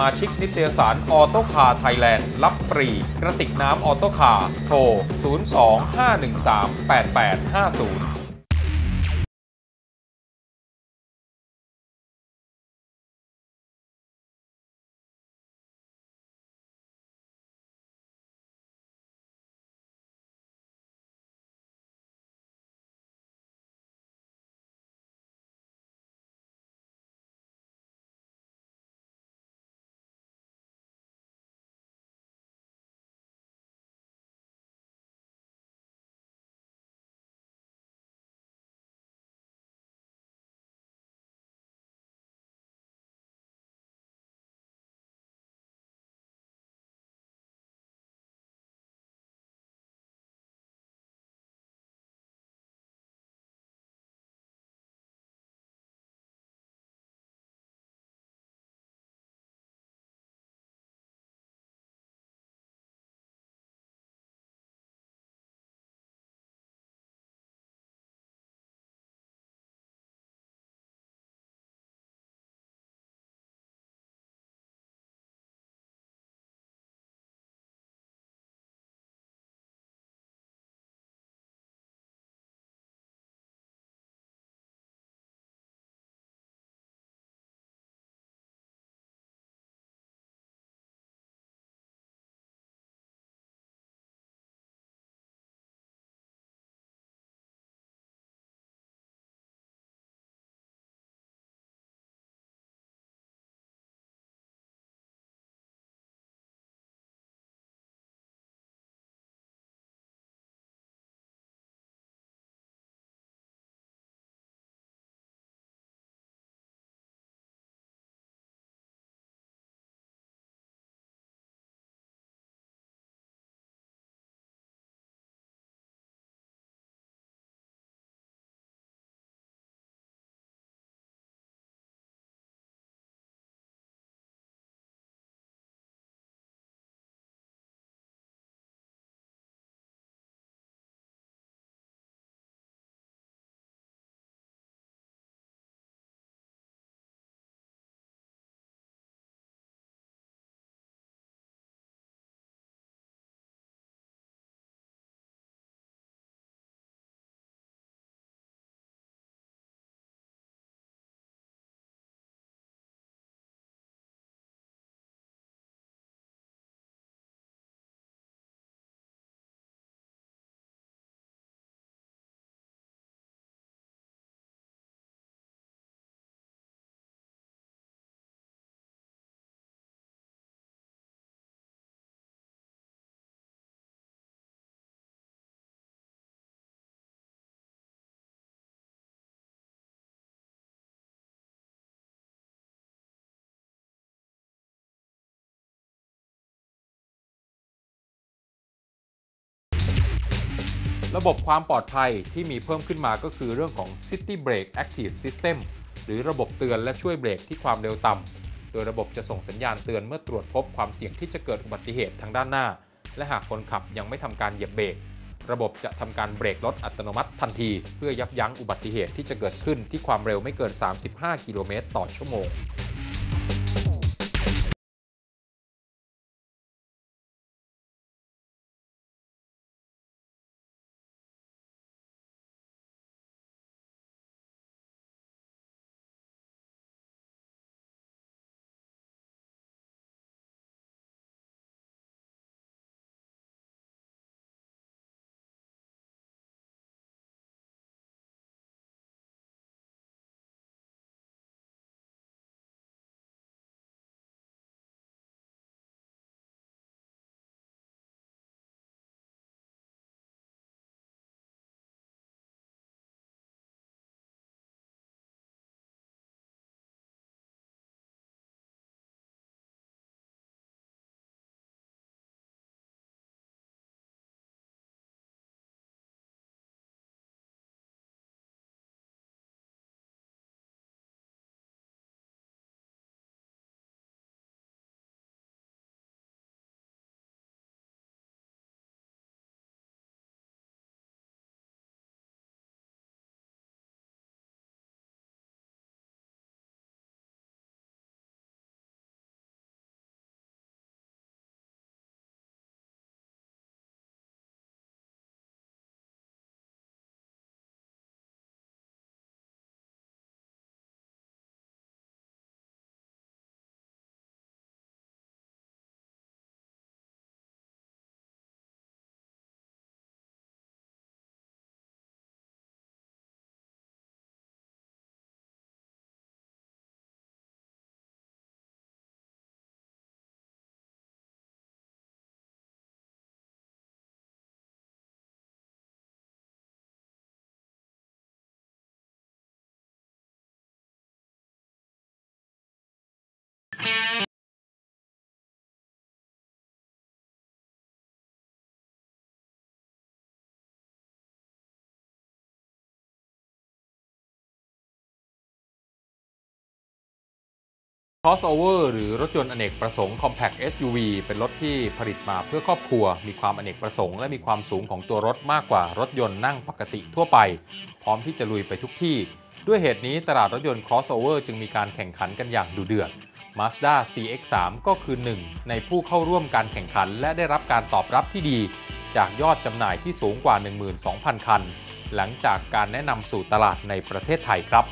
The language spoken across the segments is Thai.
มาชิกนิตยสาร Autocar Thailand รับฟรี กระติกน้ำ Autocar โทร 02-513-8850 ระบบความปลอดภัยที่มีเพิ่มขึ้นมาก็คือเรื่องของ City Brake Active System หรือระบบเตือนและช่วยเบรกที่ความเร็วต่ำ โดยระบบจะส่งสัญญาณเตือนเมื่อตรวจพบความเสี่ยงที่จะเกิดอุบัติเหตุทางด้านหน้า และหากคนขับยังไม่ทำการเหยียบเบรก ระบบจะทำการเบรกรถอัตโนมัติทันที เพื่อยับยั้งอุบัติเหตุที่จะเกิดขึ้นที่ความเร็วไม่เกิน 35 กิโลเมตรต่อชั่วโมง crossover หรือรถยนต์อเนกประสงค์ compact SUV เป็นรถที่ผลิตมาเพื่อครอบครัว มีความอเนกประสงค์ และมีความสูงของตัวรถมากกว่ารถยนต์นั่งปกติทั่วไป พร้อมที่จะลุยไปทุกที่ ด้วยเหตุนี้ตลาดรถยนต์ crossover จึงมีการแข่งขันกันอย่างดุเดือด Mazda CX-3 ก็คือหนึ่งในผู้เข้าร่วมการแข่งขัน และได้รับการตอบรับที่ดี จากยอดจำหน่ายที่สูงกว่า 12,000 คัน หลังจากการแนะนำสู่ตลาดในประเทศไทยครับ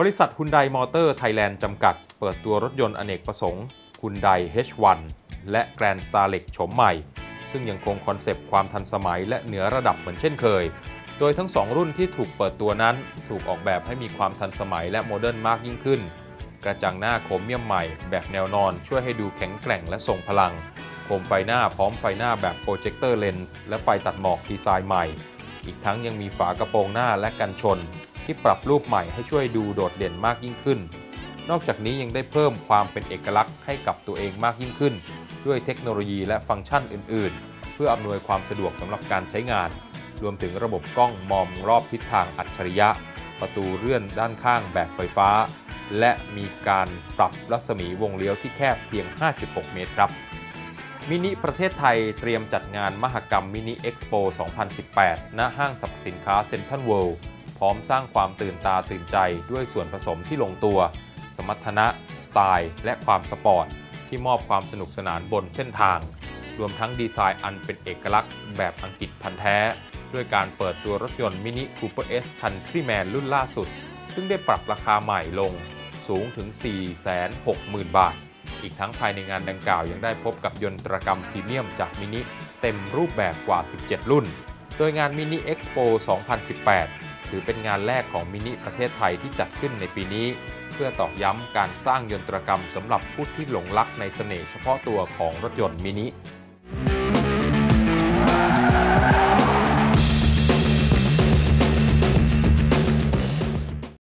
บริษัท Hyundai Motor Thailand จำกัด เปิดตัวรถยนต์อเนกประสงค์ Hyundai H1 และ Grand Starex โฉมใหม่ ซึ่งยังคง concept ความทันสมัยและเหนือระดับเหมือนเช่นเคย โดยทั้ง 2 รุ่นที่ถูกเปิดตัวนั้น ถูกออกแบบให้มีความทันสมัยและ modern มากยิ่งขึ้น กระจังหน้าโครเมียมใหม่ แบบแนวนอนช่วยให้ดูแข็งแกร่งและทรงพลัง โคมไฟหน้าพร้อมไฟหน้าแบบ projector lens และไฟตัดหมอกดีไซน์ใหม่ อีกทั้งยังมีฝากระโปรงหน้าและกันชน ที่ปรับรูปใหม่ให้ช่วยดูโดดเด่นมากยิ่งขึ้น นอกจากนี้ยังได้เพิ่มความเป็นเอกลักษณ์ให้กับตัวเองมากยิ่งขึ้น ด้วยเทคโนโลยีและฟังก์ชันอื่น ๆ เพื่ออำนวยความสะดวกสำหรับการใช้งาน รวมถึงระบบกล้องมองรอบทิศทางอัจฉริยะ ประตูเลื่อนด้านข้างแบบไฟฟ้า และมีการปรับรัศมีวงเลี้ยวที่แคบเพียง 56 เมตรครับมินิประเทศไทยเตรียมจัดงานมหกรรม MINI Expo 2018 ณ ห้างสรรพสินค้าเซ็นทรัลเวิลด์ พร้อมสร้างความตื่นตาตื่นใจด้วยส่วนผสมที่ลงตัว สมรรถนะ สไตล์ และความสปอร์ต ที่มอบความสนุกสนานบนเส้นทาง รวมทั้งดีไซน์อันเป็นเอกลักษณ์แบบอังกฤษพันธุ์แท้ ด้วยการเปิดตัวรถยนต์มินิ Cooper S Countryman รุ่นล่าสุด ซึ่งได้ปรับราคาใหม่ลงสูงถึง 460,000 บาท อีกทั้งภายในงานดังกล่าวยังได้พบกับยนตรกรรมพรีเมียมจากมินิเต็มรูปแบบกว่า 17 รุ่น โดยงานมินิเอ็กซ์โป 2018 ถือเป็นงานแรกของมินิประเทศไทยที่จัดขึ้นในปีนี้ เพื่อตอกย้ำการสร้างยนตรกรรมสำหรับผู้ที่หลงรักในเสน่ห์เฉพาะตัวของรถยนต์มินิ